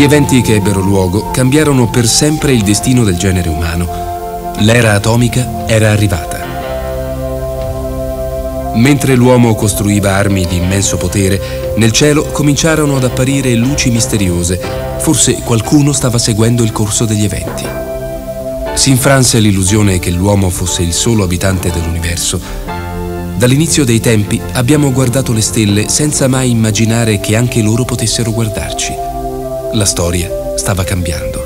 Gli eventi che ebbero luogo cambiarono per sempre il destino del genere umano. L'era atomica era arrivata. Mentre l'uomo costruiva armi di immenso potere, nel cielo cominciarono ad apparire luci misteriose. Forse qualcuno stava seguendo il corso degli eventi. Si infranse l'illusione che l'uomo fosse il solo abitante dell'universo. Dall'inizio dei tempi abbiamo guardato le stelle senza mai immaginare che anche loro potessero guardarci. La storia stava cambiando.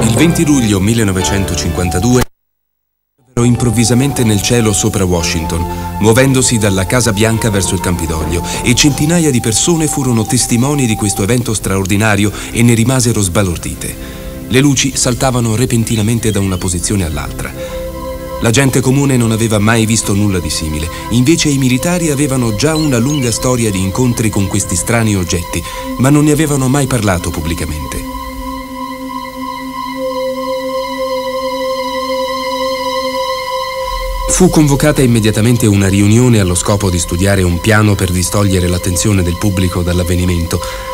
Il 20 luglio 1952 improvvisamente nel cielo sopra Washington, muovendosi dalla Casa Bianca verso il Campidoglio, e centinaia di persone furono testimoni di questo evento straordinario e ne rimasero sbalordite. Le luci saltavano repentinamente da una posizione all'altra. La gente comune non aveva mai visto nulla di simile, invece i militari avevano già una lunga storia di incontri con questi strani oggetti, ma non ne avevano mai parlato pubblicamente. Fu convocata immediatamente una riunione allo scopo di studiare un piano per distogliere l'attenzione del pubblico dall'avvenimento.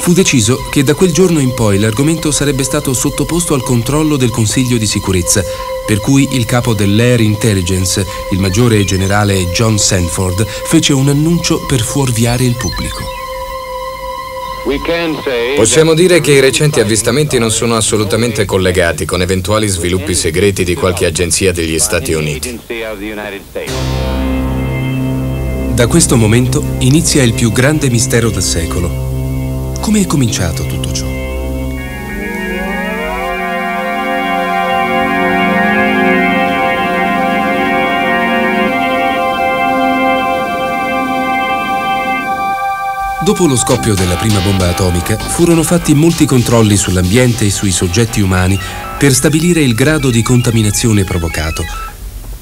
Fu deciso che da quel giorno in poi l'argomento sarebbe stato sottoposto al controllo del Consiglio di sicurezza, per cui il capo dell'Air Intelligence, il maggiore generale John Sanford, fece un annuncio per fuorviare il pubblico. Possiamo dire che i recenti avvistamenti non sono assolutamente collegati con eventuali sviluppi segreti di qualche agenzia degli Stati Uniti. Da questo momento inizia il più grande mistero del secolo. Come è cominciato tutto ciò? Dopo lo scoppio della prima bomba atomica furono fatti molti controlli sull'ambiente e sui soggetti umani per stabilire il grado di contaminazione provocato.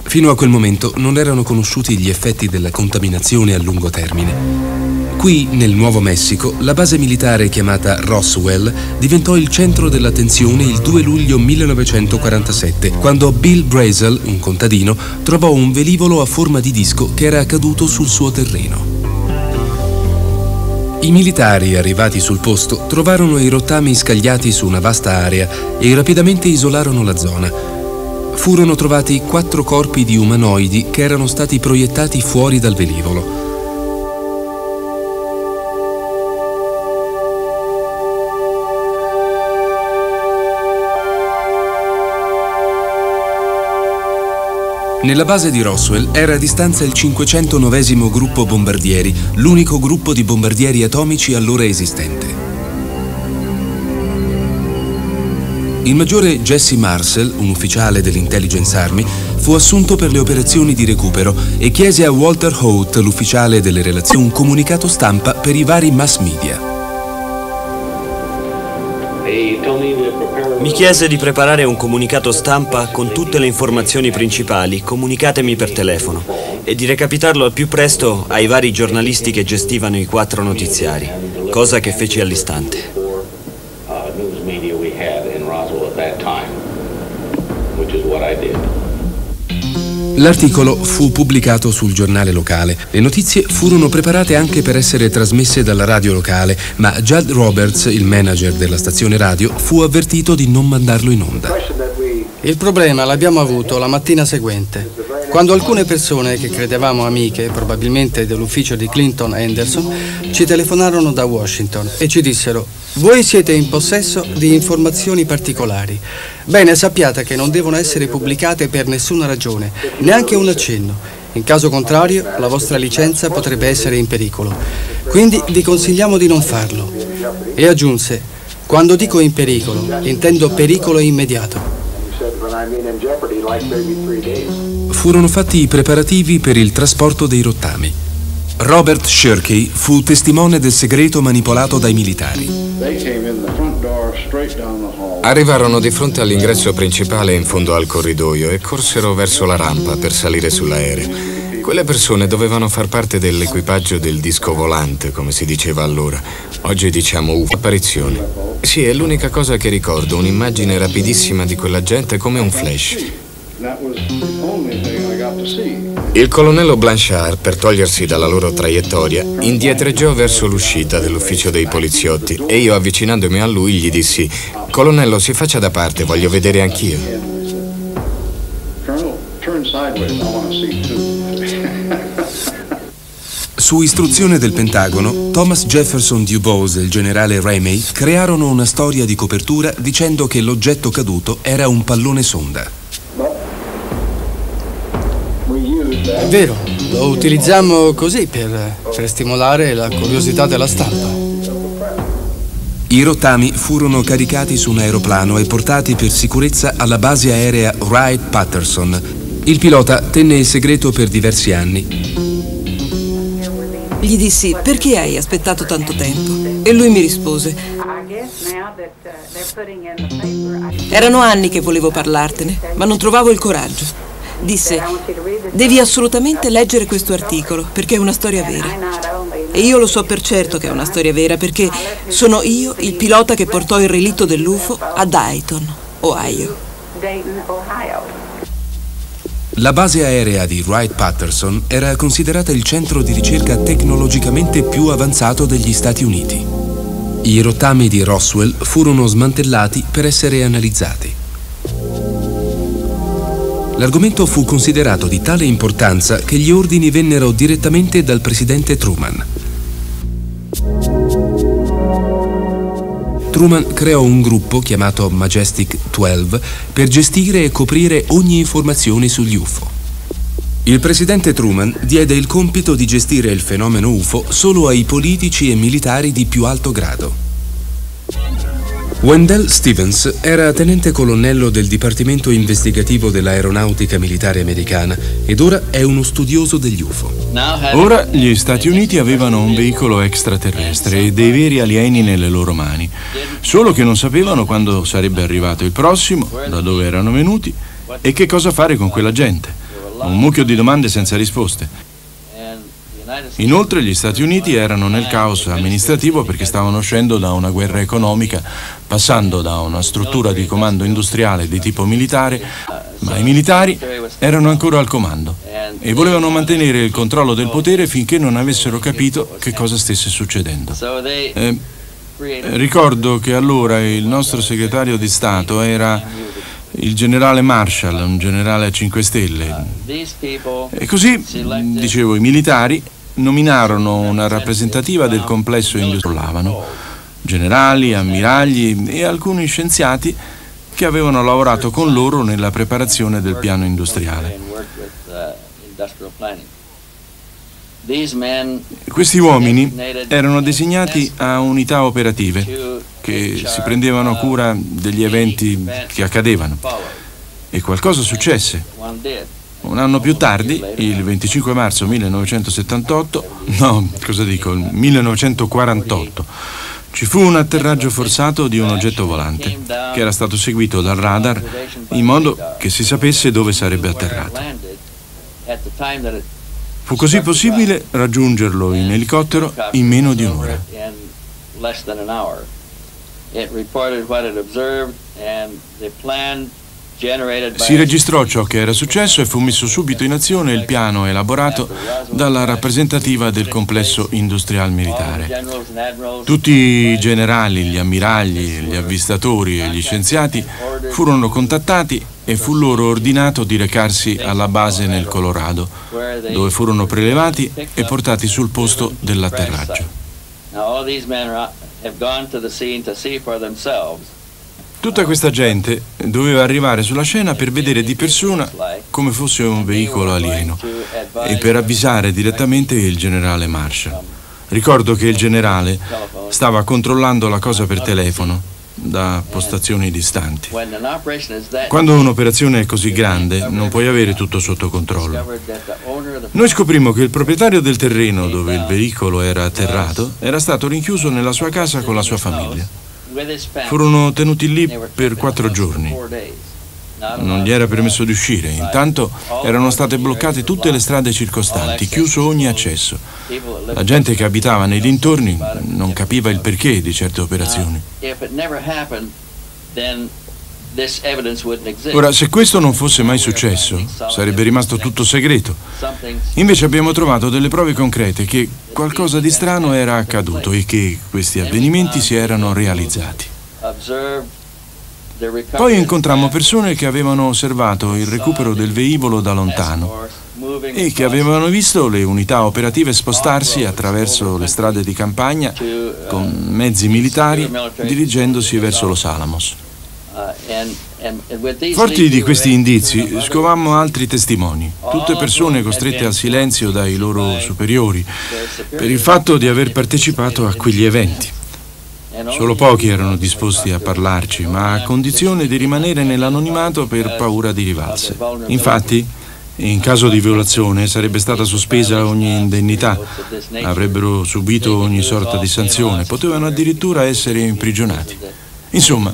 Fino a quel momento non erano conosciuti gli effetti della contaminazione a lungo termine. Qui, nel Nuovo Messico, la base militare chiamata Roswell diventò il centro dell'attenzione il 2 luglio 1947, quando Bill Brazel, un contadino, trovò un velivolo a forma di disco che era caduto sul suo terreno. I militari arrivati sul posto trovarono i rottami scagliati su una vasta area e rapidamente isolarono la zona. Furono trovati quattro corpi di umanoidi che erano stati proiettati fuori dal velivolo. Nella base di Roswell era a distanza il 509 gruppo bombardieri, l'unico gruppo di bombardieri atomici allora esistente. Il maggiore Jesse Marcel, un ufficiale dell'Intelligence Army, fu assunto per le operazioni di recupero e chiese a Walter Holt, l'ufficiale delle relazioni, un comunicato stampa per i vari mass media. Mi chiese di preparare un comunicato stampa con tutte le informazioni principali, comunicatemi per telefono, e di recapitarlo al più presto ai vari giornalisti che gestivano i quattro notiziari, cosa che feci all'istante. L'articolo fu pubblicato sul giornale locale. Le notizie furono preparate anche per essere trasmesse dalla radio locale, ma Judd Roberts, il manager della stazione radio, fu avvertito di non mandarlo in onda. Il problema l'abbiamo avuto la mattina seguente, quando alcune persone che credevamo amiche, probabilmente dell'ufficio di Clinton Anderson, ci telefonarono da Washington e ci dissero voi siete in possesso di informazioni particolari. Bene, sappiate che non devono essere pubblicate per nessuna ragione, neanche un accenno. In caso contrario, la vostra licenza potrebbe essere in pericolo. Quindi vi consigliamo di non farlo. E aggiunse, quando dico in pericolo, intendo pericolo immediato. Furono fatti i preparativi per il trasporto dei rottami. Robert Shirkey fu testimone del segreto manipolato dai militari. Arrivarono di fronte all'ingresso principale in fondo al corridoio e corsero verso la rampa per salire sull'aereo. Quelle persone dovevano far parte dell'equipaggio del disco volante, come si diceva allora. Oggi diciamo UFO. Apparizione. Sì, è l'unica cosa che ricordo, un'immagine rapidissima di quella gente come un flash. Il colonnello Blanchard, per togliersi dalla loro traiettoria, indietreggiò verso l'uscita dell'ufficio dei poliziotti e io, avvicinandomi a lui, gli dissi: Colonnello, si faccia da parte, voglio vedere anch'io. Su istruzione del Pentagono, Thomas Jefferson Dubose e il generale Ramey crearono una storia di copertura dicendo che l'oggetto caduto era un pallone sonda. Vero, lo utilizziamo così per, per stimolare la curiosità della stampa. I rottami furono caricati su un aeroplano e portati per sicurezza alla base aerea Wright-Patterson. Il pilota tenne il segreto per diversi anni. Gli dissi, perché hai aspettato tanto tempo? E lui mi rispose, erano anni che volevo parlartene, ma non trovavo il coraggio. Disse, devi assolutamente leggere questo articolo perché è una storia vera. E io lo so per certo che è una storia vera perché sono io il pilota che portò il relitto dell'UFO a Dayton, Ohio. La base aerea di Wright-Patterson era considerata il centro di ricerca tecnologicamente più avanzato degli Stati Uniti. I rottami di Roswell furono smantellati per essere analizzati. L'argomento fu considerato di tale importanza che gli ordini vennero direttamente dal presidente Truman. Truman creò un gruppo chiamato Majestic 12 per gestire e coprire ogni informazione sugli UFO. Il presidente Truman diede il compito di gestire il fenomeno UFO solo ai politici e militari di più alto grado. Wendell Stevens era tenente colonnello del Dipartimento Investigativo dell'Aeronautica Militare Americana ed ora è uno studioso degli UFO. Ora gli Stati Uniti avevano un veicolo extraterrestre e dei veri alieni nelle loro mani, solo che non sapevano quando sarebbe arrivato il prossimo, da dove erano venuti e che cosa fare con quella gente. Un mucchio di domande senza risposte. Inoltre gli Stati Uniti erano nel caos amministrativo perché stavano uscendo da una guerra economica, passando da una struttura di comando industriale di tipo militare, ma i militari erano ancora al comando e volevano mantenere il controllo del potere finché non avessero capito che cosa stesse succedendo. Eh, ricordo che allora il nostro segretario di Stato era il generale Marshall, un generale a 5 stelle. E così, dicevo, i militari nominarono una rappresentativa del complesso industriale, generali, ammiragli e alcuni scienziati che avevano lavorato con loro nella preparazione del piano industriale. Questi uomini erano designati a unità operative che si prendevano cura degli eventi che accadevano e qualcosa successe. Un anno più tardi, il 25 marzo 1978, no, cosa dico, il 1948, ci fu un atterraggio forzato di un oggetto volante che era stato seguito dal radar in modo che si sapesse dove sarebbe atterrato. Fu così possibile raggiungerlo in elicottero in meno di un'ora. It reported what it observed and the plan si registrò ciò che era successo e fu messo subito in azione il piano elaborato dalla rappresentativa del complesso industrial militare. Tutti i generali, gli ammiragli, gli avvistatori e gli scienziati furono contattati e fu loro ordinato di recarsi alla base nel Colorado, dove furono prelevati e portati sul posto dell'atterraggio. Tutta questa gente doveva arrivare sulla scena per vedere di persona come fosse un veicolo alieno e per avvisare direttamente il generale Marshall. Ricordo che il generale stava controllando la cosa per telefono da postazioni distanti. Quando un'operazione è così grande non puoi avere tutto sotto controllo. Noi scoprimmo che il proprietario del terreno dove il veicolo era atterrato era stato rinchiuso nella sua casa con la sua famiglia. Furono tenuti lì per quattro giorni. Non gli era permesso di uscire. Intanto erano state bloccate tutte le strade circostanti, chiuso ogni accesso. La gente che abitava nei dintorni non capiva il perché di certe operazioni. Ora, se questo non fosse mai successo, sarebbe rimasto tutto segreto. Invece abbiamo trovato delle prove concrete che qualcosa di strano era accaduto e che questi avvenimenti si erano realizzati. Poi incontrammo persone che avevano osservato il recupero del velivolo da lontano e che avevano visto le unità operative spostarsi attraverso le strade di campagna con mezzi militari dirigendosi verso Los Alamos. Forti di questi indizi, scovammo altri testimoni, tutte persone costrette al silenzio dai loro superiori per il fatto di aver partecipato a quegli eventi. Solo pochi erano disposti a parlarci, ma a condizione di rimanere nell'anonimato per paura di rivalse. Infatti, in caso di violazione sarebbe stata sospesa ogni indennità, avrebbero subito ogni sorta di sanzione, potevano addirittura essere imprigionati. Insomma,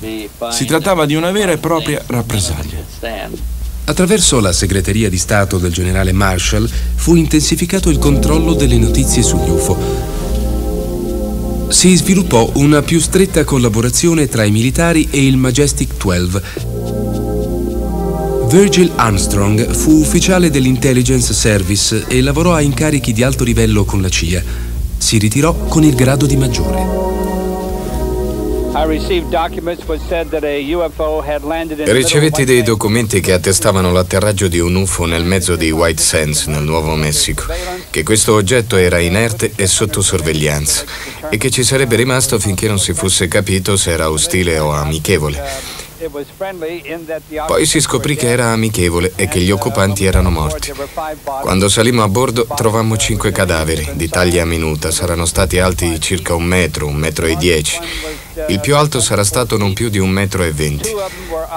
si trattava di una vera e propria rappresaglia. Attraverso la segreteria di Stato del generale Marshall fu intensificato il controllo delle notizie sugli UFO si sviluppò una più stretta collaborazione tra i militari e il Majestic 12. Virgil Armstrong fu ufficiale dell'Intelligence Service e lavorò a incarichi di alto livello con la CIA. Si ritirò con il grado di maggiore. Ricevetti dei documenti che attestavano l'atterraggio di un UFO nel mezzo di White Sands, nel Nuovo Messico, che questo oggetto era inerte e sotto sorveglianza e che ci sarebbe rimasto finché non si fosse capito se era ostile o amichevole. Poi si scoprì che era amichevole e che gli occupanti erano morti. Quando salimmo a bordo trovammo cinque cadaveri di taglia minuta, saranno stati alti circa un metro, un metro e dieci. Il più alto sarà stato non più di un metro e venti.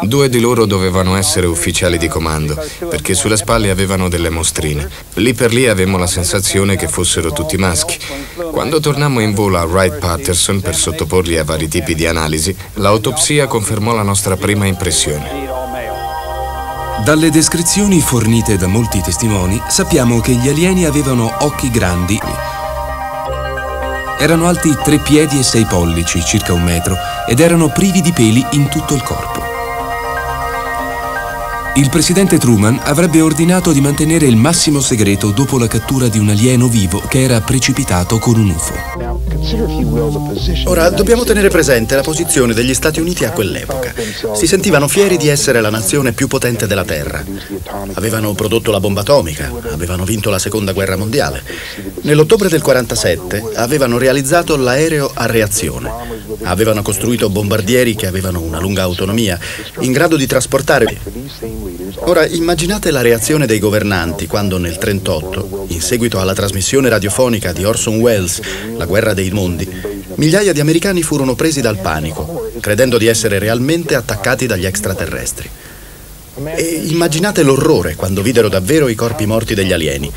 Due di loro dovevano essere ufficiali di comando, perché sulle spalle avevano delle mostrine. Lì per lì avevamo la sensazione che fossero tutti maschi. Quando tornammo in volo a Wright-Patterson per sottoporli a vari tipi di analisi, l'autopsia confermò la nostra prima impressione. Dalle descrizioni fornite da molti testimoni sappiamo che gli alieni avevano occhi grandi erano alti 3 piedi e 6 pollici, circa un metro, ed erano privi di peli in tutto il corpo. Il presidente Truman avrebbe ordinato di mantenere il massimo segreto dopo la cattura di un alieno vivo che era precipitato con un UFO. Ora dobbiamo tenere presente la posizione degli Stati Uniti a quell'epoca. Si sentivano fieri di essere la nazione più potente della Terra. Avevano prodotto la bomba atomica, avevano vinto la seconda guerra mondiale. Nell'ottobre del 47 avevano realizzato l'aereo a reazione. Avevano costruito bombardieri che avevano una lunga autonomia, in grado di trasportare Ora immaginate la reazione dei governanti quando nel 1938, in seguito alla trasmissione radiofonica di Orson Welles, La guerra dei mondi, migliaia di americani furono presi dal panico, credendo di essere realmente attaccati dagli extraterrestri. E immaginate l'orrore quando videro davvero i corpi morti degli alieni.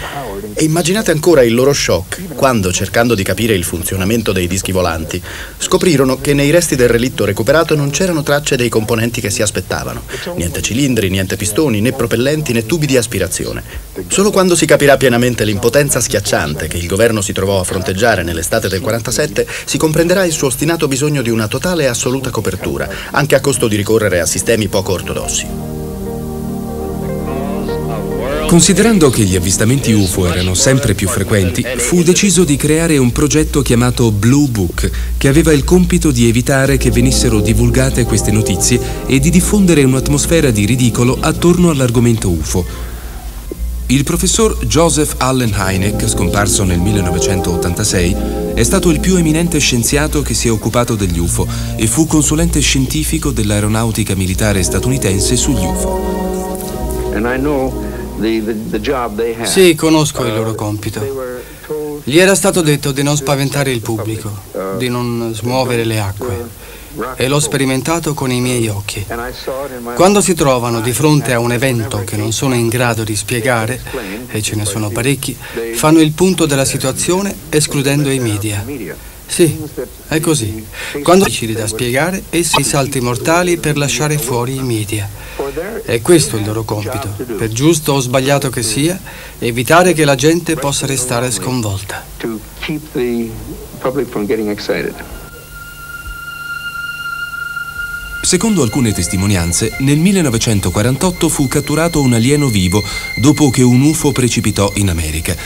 E immaginate ancora il loro shock quando, cercando di capire il funzionamento dei dischi volanti, scoprirono che nei resti del relitto recuperato non c'erano tracce dei componenti che si aspettavano. Niente cilindri, niente pistoni, né propellenti, né tubi di aspirazione. Solo quando si capirà pienamente l'impotenza schiacciante che il governo si trovò a fronteggiare nell'estate del 47, si comprenderà il suo ostinato bisogno di una totale e assoluta copertura, anche a costo di ricorrere a sistemi poco ortodossi. Considerando che gli avvistamenti UFO erano sempre più frequenti, fu deciso di creare un progetto chiamato Blue Book, che aveva il compito di evitare che venissero divulgate queste notizie e di diffondere un'atmosfera di ridicolo attorno all'argomento UFO. Il professor Joseph Allen Hynek, scomparso nel 1986, è stato il più eminente scienziato che si è occupato degli UFO e fu consulente scientifico dell'aeronautica militare statunitense sugli UFO. Sì, conosco il loro compito. Gli era stato detto di non spaventare il pubblico, di non smuovere le acque. E l'ho sperimentato con i miei occhi. Quando si trovano di fronte a un evento che non sono in grado di spiegare, e ce ne sono parecchi, fanno il punto della situazione escludendo i media. Sì, è così. Quando difficili da spiegare, essi salti mortali per lasciare fuori i media. È questo il loro compito, per giusto o sbagliato che sia, evitare che la gente possa restare sconvolta. Secondo alcune testimonianze, nel 1948 fu catturato un alieno vivo dopo che un UFO precipitò in America.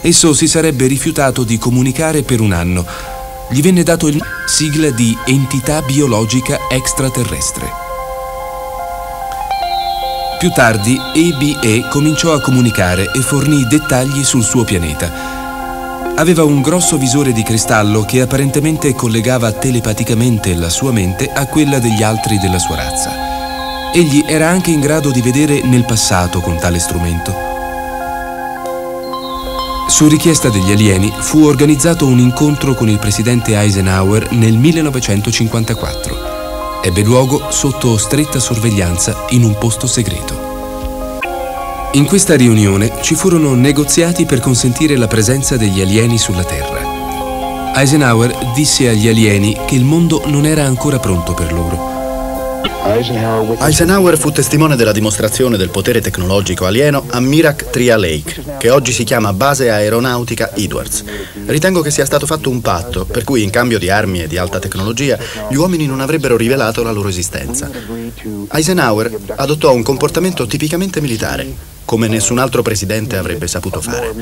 Esso si sarebbe rifiutato di comunicare per un anno. Gli venne dato il sigla di entità biologica extraterrestre. Più tardi, EBE cominciò a comunicare e fornì dettagli sul suo pianeta. Aveva un grosso visore di cristallo che apparentemente collegava telepaticamente la sua mente a quella degli altri della sua razza. Egli era anche in grado di vedere nel passato con tale strumento. Su richiesta degli alieni fu organizzato un incontro con il presidente Eisenhower nel 1954. Ebbe luogo sotto stretta sorveglianza in un posto segreto. In questa riunione ci furono negoziati per consentire la presenza degli alieni sulla Terra. Eisenhower disse agli alieni che il mondo non era ancora pronto per loro. Eisenhower fu testimone della dimostrazione del potere tecnologico alieno a Mirak Tria Lake, che oggi si chiama Base Aeronautica Edwards. Ritengo che sia stato fatto un patto per cui in cambio di armi e di alta tecnologia gli uomini non avrebbero rivelato la loro esistenza. Eisenhower adottò un comportamento tipicamente militare come nessun altro presidente avrebbe saputo fare.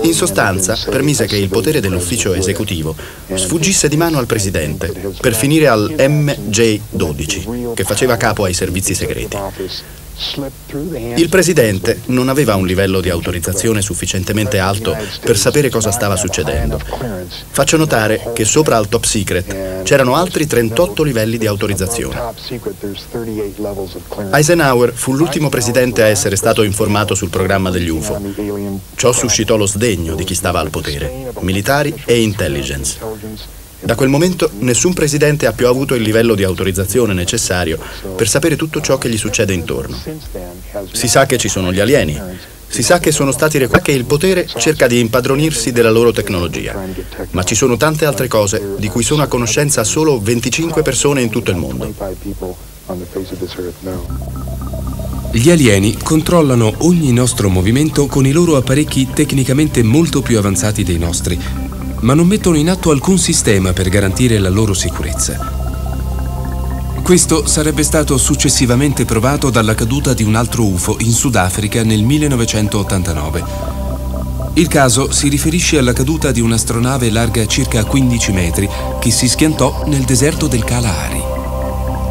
In sostanza, permise che il potere dell'ufficio esecutivo sfuggisse di mano al presidente per finire al MJ-12, che faceva capo ai servizi segreti. Il presidente non aveva un livello di autorizzazione sufficientemente alto per sapere cosa stava succedendo. Faccio notare che sopra al top secret c'erano altri 38 livelli di autorizzazione. Eisenhower fu l'ultimo presidente a essere stato informato sul programma degli UFO. Ciò suscitò lo sdegno di chi stava al potere, militari e intelligence. Da quel momento nessun presidente ha più avuto il livello di autorizzazione necessario per sapere tutto ciò che gli succede intorno. Si sa che ci sono gli alieni, si sa che sono stati recuperati che il potere cerca di impadronirsi della loro tecnologia, ma ci sono tante altre cose di cui sono a conoscenza solo 25 persone in tutto il mondo. Gli alieni controllano ogni nostro movimento con i loro apparecchi tecnicamente molto più avanzati dei nostri ma non mettono in atto alcun sistema per garantire la loro sicurezza. Questo sarebbe stato successivamente provato dalla caduta di un altro UFO in Sudafrica nel 1989. Il caso si riferisce alla caduta di un'astronave larga circa 15 metri che si schiantò nel deserto del Kalahari.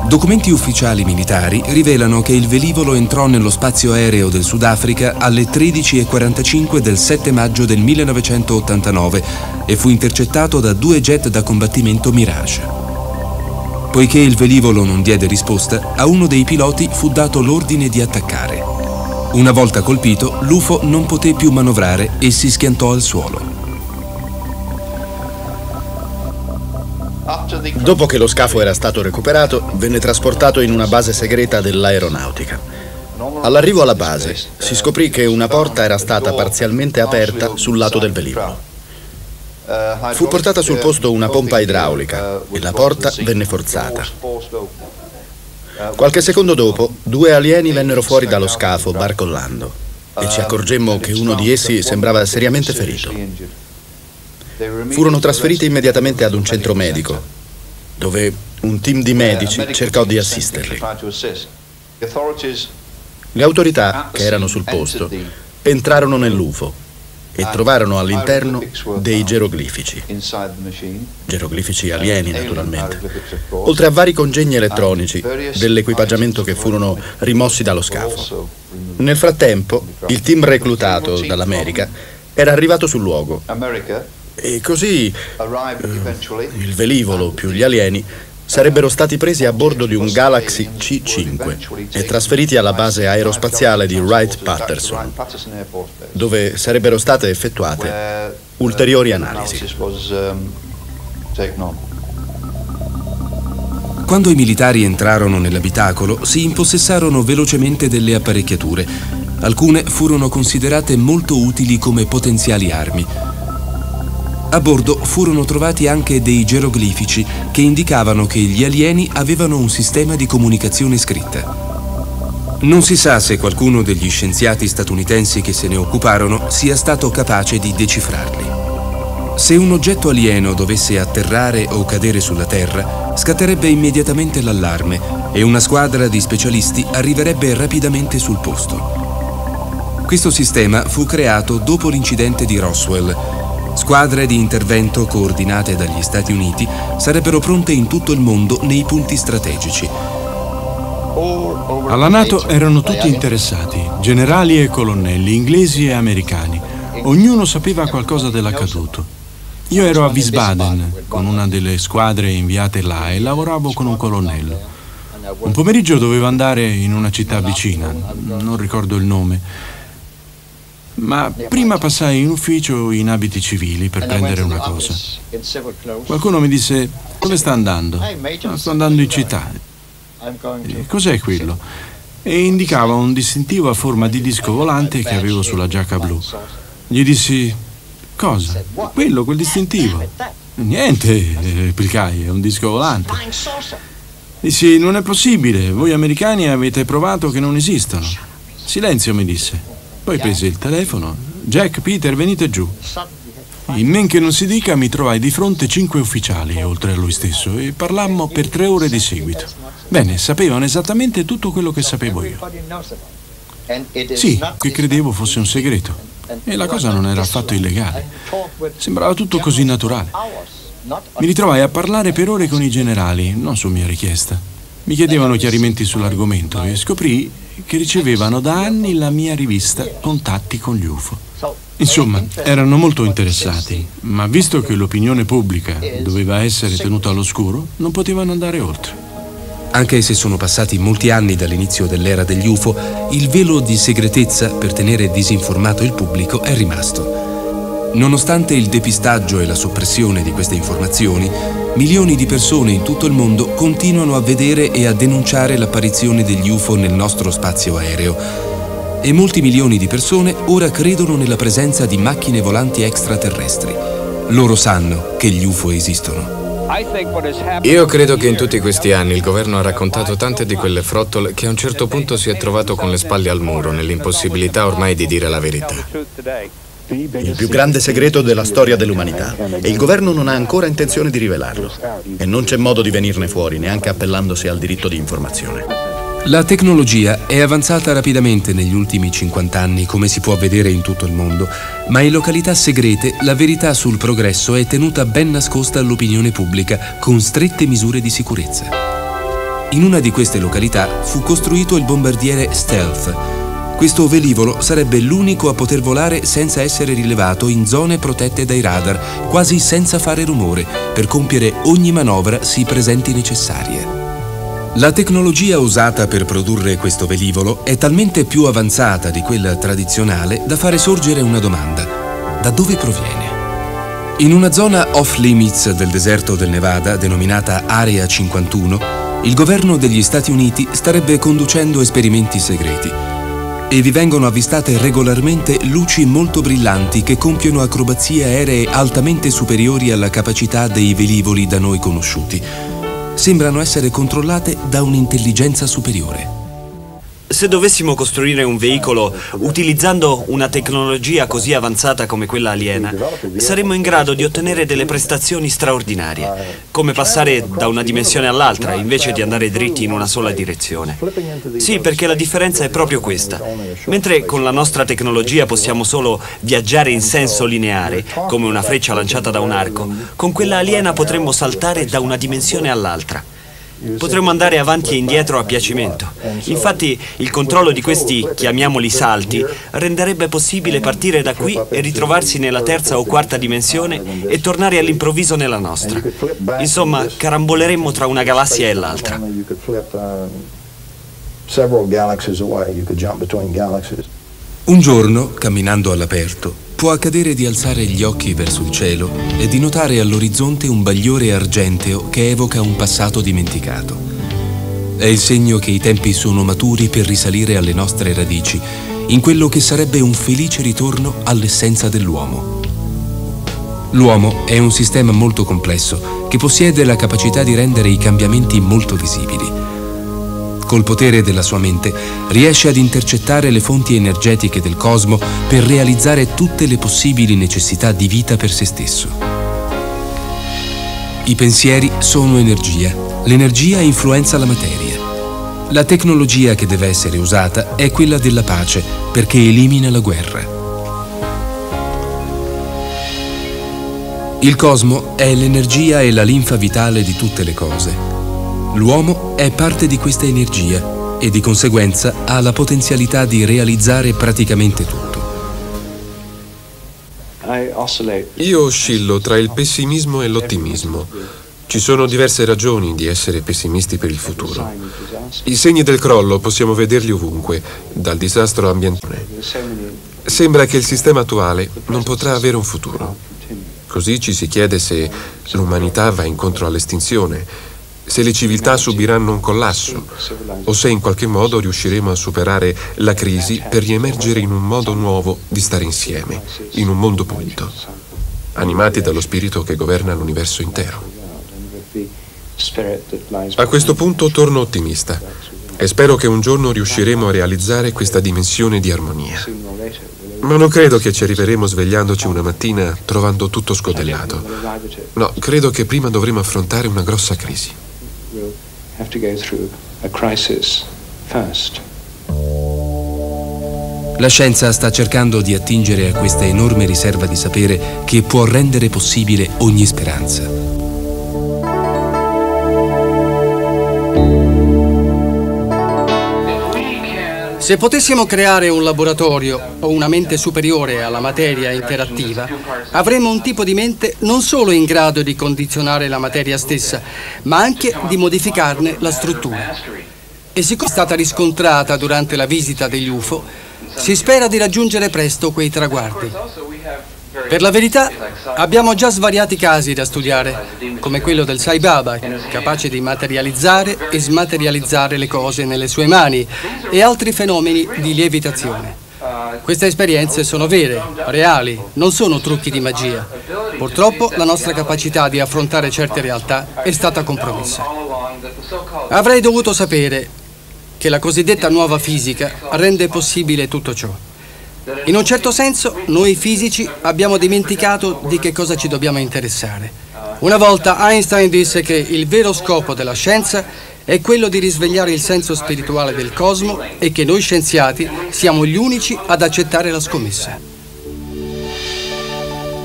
Documenti ufficiali militari rivelano che il velivolo entrò nello spazio aereo del Sudafrica alle 13.45 del 7 maggio del 1989 e fu intercettato da due jet da combattimento Mirage. Poiché il velivolo non diede risposta, a uno dei piloti fu dato l'ordine di attaccare. Una volta colpito, l'UFO non poté più manovrare e si schiantò al suolo. Dopo che lo scafo era stato recuperato, venne trasportato in una base segreta dell'aeronautica. All'arrivo alla base si scoprì che una porta era stata parzialmente aperta sul lato del velivolo. Fu portata sul posto una pompa idraulica e la porta venne forzata. Qualche secondo dopo, due alieni vennero fuori dallo scafo barcollando e ci accorgemmo che uno di essi sembrava seriamente ferito. Furono trasferiti immediatamente ad un centro medico, dove un team di medici cercò di assisterli. Le autorità, che erano sul posto, entrarono nell'UFO e trovarono all'interno dei geroglifici, geroglifici alieni naturalmente, oltre a vari congegni elettronici dell'equipaggiamento che furono rimossi dallo scafo. Nel frattempo, il team reclutato dall'America era arrivato sul luogo. E così eh, il velivolo più gli alieni sarebbero stati presi a bordo di un Galaxy C5 e trasferiti alla base aerospaziale di Wright-Patterson, dove sarebbero state effettuate ulteriori analisi. Quando i militari entrarono nell'abitacolo, si impossessarono velocemente delle apparecchiature. Alcune furono considerate molto utili come potenziali armi. A bordo furono trovati anche dei geroglifici che indicavano che gli alieni avevano un sistema di comunicazione scritta. Non si sa se qualcuno degli scienziati statunitensi che se ne occuparono sia stato capace di decifrarli. Se un oggetto alieno dovesse atterrare o cadere sulla Terra, scatterebbe immediatamente l'allarme e una squadra di specialisti arriverebbe rapidamente sul posto. Questo sistema fu creato dopo l'incidente di Roswell. Squadre di intervento coordinate dagli Stati Uniti sarebbero pronte in tutto il mondo nei punti strategici. Alla Nato erano tutti interessati, generali e colonnelli, inglesi e americani. Ognuno sapeva qualcosa dell'accaduto. Io ero a Wiesbaden con una delle squadre inviate là e lavoravo con un colonnello. Un pomeriggio dovevo andare in una città vicina, non ricordo il nome. Ma prima passai in ufficio in abiti civili per prendere una cosa. Qualcuno mi disse, dove sta andando? "No, sto andando in città. "E Cos'è quello? E indicava un distintivo a forma di disco volante che avevo sulla giacca blu. Gli dissi, cosa? Quello, quel distintivo. Niente, replicai, è un disco volante. Dissi, non è possibile, voi americani avete provato che non esistono. Silenzio, mi disse. Poi prese il telefono. Jack, Peter, venite giù. In men che non si dica, mi trovai di fronte cinque ufficiali, oltre a lui stesso, e parlammo per tre ore di seguito. Bene, sapevano esattamente tutto quello che sapevo io. Sì, che credevo fosse un segreto. E la cosa non era affatto illegale. Sembrava tutto così naturale. Mi ritrovai a parlare per ore con i generali, non su mia richiesta. Mi chiedevano chiarimenti sull'argomento e scoprì che ricevevano da anni la mia rivista Contatti con gli UFO. Insomma, erano molto interessati, ma visto che l'opinione pubblica doveva essere tenuta all'oscuro, non potevano andare oltre. Anche se sono passati molti anni dall'inizio dell'era degli UFO, il velo di segretezza per tenere disinformato il pubblico è rimasto. Nonostante il depistaggio e la soppressione di queste informazioni, milioni di persone in tutto il mondo continuano a vedere e a denunciare l'apparizione degli UFO nel nostro spazio aereo. E molti milioni di persone ora credono nella presenza di macchine volanti extraterrestri. Loro sanno che gli UFO esistono. Io credo che in tutti questi anni il governo ha raccontato tante di quelle frottole che a un certo punto si è trovato con le spalle al muro, nell'impossibilità ormai di dire la verità. Il più grande segreto della storia dell'umanità e il governo non ha ancora intenzione di rivelarlo. E non c'è modo di venirne fuori, neanche appellandosi al diritto di informazione. La tecnologia è avanzata rapidamente negli ultimi 50 anni, come si può vedere in tutto il mondo, ma in località segrete la verità sul progresso è tenuta ben nascosta all'opinione pubblica con strette misure di sicurezza. In una di queste località fu costruito il bombardiere Stealth. Questo velivolo sarebbe l'unico a poter volare senza essere rilevato in zone protette dai radar, quasi senza fare rumore, per compiere ogni manovra si presenti necessarie. La tecnologia usata per produrre questo velivolo è talmente più avanzata di quella tradizionale da fare sorgere una domanda. Da dove proviene? In una zona off limits del deserto del Nevada, denominata Area 51, il governo degli Stati Uniti starebbe conducendo esperimenti segreti e vi vengono avvistate regolarmente luci molto brillanti che compiono acrobazie aeree altamente superiori alla capacità dei velivoli da noi conosciuti sembrano essere controllate da un'intelligenza superiore. Se dovessimo costruire un veicolo utilizzando una tecnologia così avanzata come quella aliena, saremmo in grado di ottenere delle prestazioni straordinarie, come passare da una dimensione all'altra invece di andare dritti in una sola direzione. Sì, perché la differenza è proprio questa. Mentre con la nostra tecnologia possiamo solo viaggiare in senso lineare, come una freccia lanciata da un arco, con quella aliena potremmo saltare da una dimensione all'altra. Potremmo andare avanti e indietro a piacimento. Infatti il controllo di questi, chiamiamoli salti, renderebbe possibile partire da qui e ritrovarsi nella terza o quarta dimensione e tornare all'improvviso nella nostra. Insomma, caramboleremmo tra una galassia e l'altra. Un giorno, camminando all'aperto, può accadere di alzare gli occhi verso il cielo e di notare all'orizzonte un bagliore argenteo che evoca un passato dimenticato. È il segno che i tempi sono maturi per risalire alle nostre radici, in quello che sarebbe un felice ritorno all'essenza dell'uomo. L'uomo è un sistema molto complesso che possiede la capacità di rendere i cambiamenti molto visibili. Col potere della sua mente, riesce ad intercettare le fonti energetiche del cosmo per realizzare tutte le possibili necessità di vita per se stesso. I pensieri sono energia. L'energia influenza la materia. La tecnologia che deve essere usata è quella della pace perché elimina la guerra. Il cosmo è l'energia e la linfa vitale di tutte le cose. L'uomo è parte di questa energia e di conseguenza ha la potenzialità di realizzare praticamente tutto. Io oscillo tra il pessimismo e l'ottimismo. Ci sono diverse ragioni di essere pessimisti per il futuro. I segni del crollo possiamo vederli ovunque, dal disastro ambientale. Sembra che il sistema attuale non potrà avere un futuro. Così ci si chiede se l'umanità va incontro all'estinzione, se le civiltà subiranno un collasso o se in qualche modo riusciremo a superare la crisi per riemergere in un modo nuovo di stare insieme, in un mondo pulito, animati dallo spirito che governa l'universo intero. A questo punto torno ottimista e spero che un giorno riusciremo a realizzare questa dimensione di armonia. Ma non credo che ci arriveremo svegliandoci una mattina trovando tutto scodellato. No, credo che prima dovremo affrontare una grossa crisi. La scienza sta cercando di attingere a questa enorme riserva di sapere che può rendere possibile ogni speranza. Se potessimo creare un laboratorio o una mente superiore alla materia interattiva, avremmo un tipo di mente non solo in grado di condizionare la materia stessa, ma anche di modificarne la struttura. E siccome è stata riscontrata durante la visita degli UFO, si spera di raggiungere presto quei traguardi. Per la verità, abbiamo già svariati casi da studiare, come quello del Sai Baba, capace di materializzare e smaterializzare le cose nelle sue mani, e altri fenomeni di lievitazione. Queste esperienze sono vere, reali, non sono trucchi di magia. Purtroppo la nostra capacità di affrontare certe realtà è stata compromessa. Avrei dovuto sapere che la cosiddetta nuova fisica rende possibile tutto ciò. In un certo senso, noi fisici abbiamo dimenticato di che cosa ci dobbiamo interessare. Una volta Einstein disse che il vero scopo della scienza è quello di risvegliare il senso spirituale del cosmo e che noi scienziati siamo gli unici ad accettare la scommessa.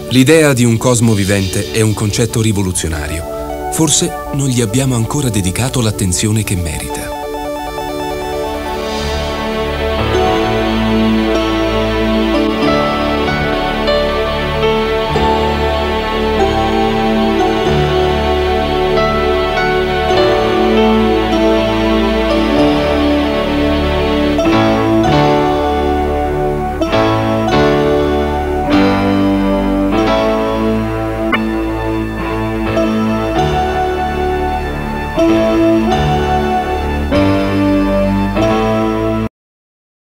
L'idea di un cosmo vivente è un concetto rivoluzionario. Forse non gli abbiamo ancora dedicato l'attenzione che merita.